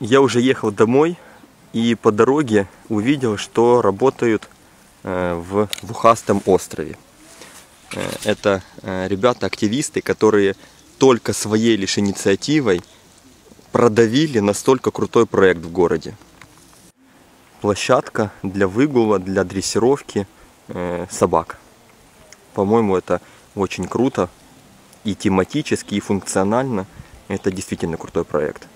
Я уже ехал домой и по дороге увидел, что работают э, в Вухастом острове. Э, Это э, ребята-активисты, которые только своей лишь инициативой продавили настолько крутой проект в городе. Площадка для выгула, для дрессировки собак. По-моему, это очень круто и тематически, и функционально. Это действительно крутой проект.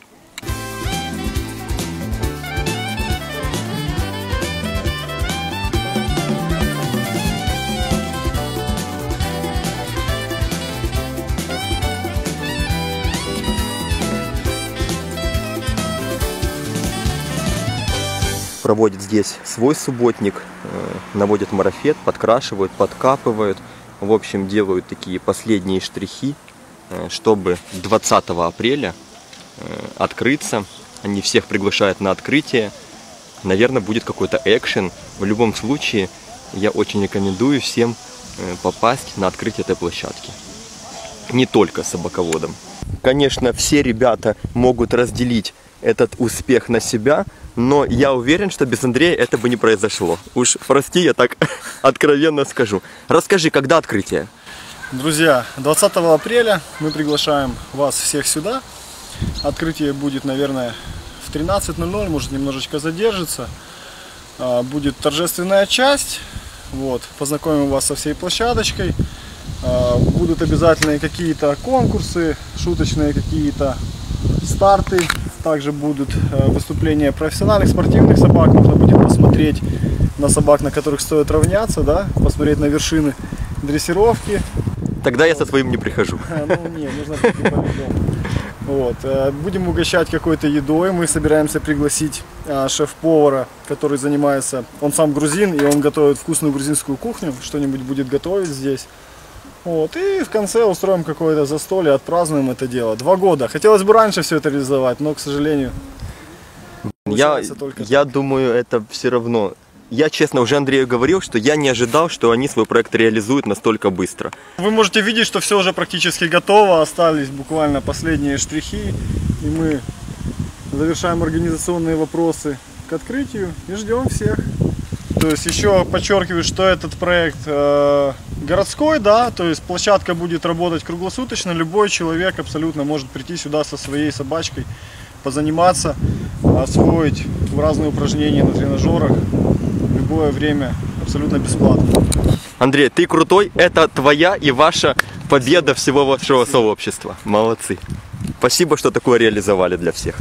проводят здесь свой субботник, э, наводят марафет, подкрашивают, подкапывают. В общем, делают такие последние штрихи, э, чтобы 20 апреля э, открыться. Они всех приглашают на открытие. Наверное, будет какой-то экшен. В любом случае, я очень рекомендую всем попасть на открытие этой площадки. Не только собаководам. Конечно, все ребята могут разделить этот успех на себя, но я уверен, что без Андрея это бы не произошло. Уж прости, я так откровенно скажу. Расскажи, когда открытие? Друзья, 20 апреля мы приглашаем вас всех сюда. Открытие будет, наверное, в 13.00, может немножечко задержится. А, Будет торжественная часть. Вот, познакомим вас со всей площадочкой. А, Будут обязательные какие-то конкурсы, шуточные какие-то старты. Также будут э, выступления профессиональных спортивных собак. Можно будет посмотреть на собак, на которых стоит равняться, да, посмотреть на вершины дрессировки. Тогда я со своим не прихожу. Ну, не, нужно. Вот. э, Будем угощать какой-то едой. Мы собираемся пригласить а, шеф-повара, который занимается, он сам грузин, и он готовит вкусную грузинскую кухню, что-нибудь будет готовить здесь. Вот. И в конце устроим какое-то застолье, отпразднуем это дело. Два года. Хотелось бы раньше все это реализовать, но, к сожалению, Я, я думаю, это все равно. Я честно уже Андрею говорил, что я не ожидал, что они свой проект реализуют настолько быстро. Вы можете видеть, что все уже практически готово, остались буквально последние штрихи, и мы завершаем организационные вопросы к открытию и ждем всех. То есть еще подчеркиваю, что этот проект э, городской, да, то есть площадка будет работать круглосуточно, любой человек абсолютно может прийти сюда со своей собачкой, позаниматься, освоить разные упражнения на тренажерах любое время абсолютно бесплатно. Андрей, ты крутой, это твоя и ваша победа всего вашего сообщества. Молодцы. Спасибо, что такое реализовали для всех.